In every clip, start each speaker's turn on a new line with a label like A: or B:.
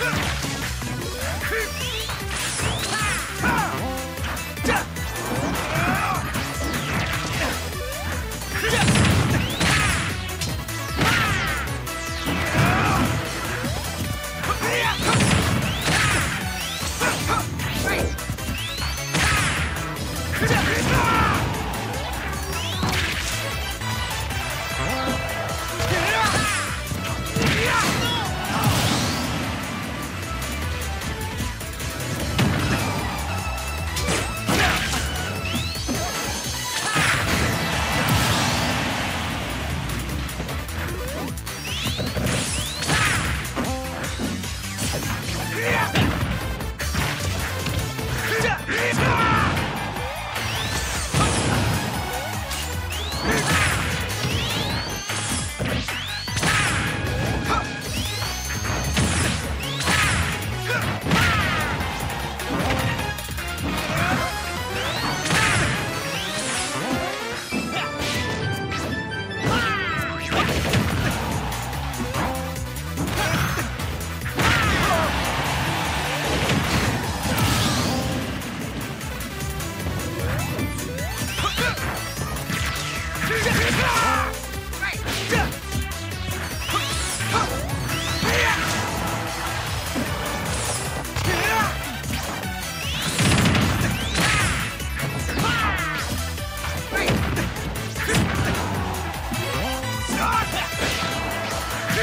A: Huh?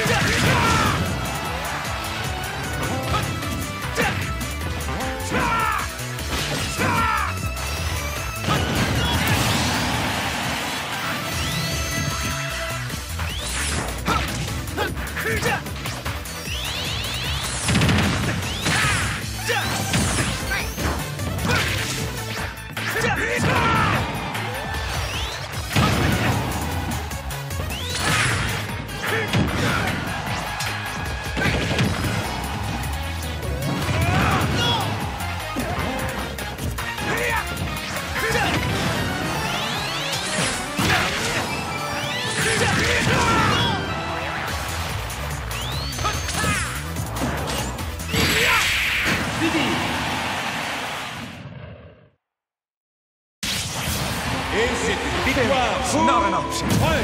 A: 驾驾驾 It's not an option.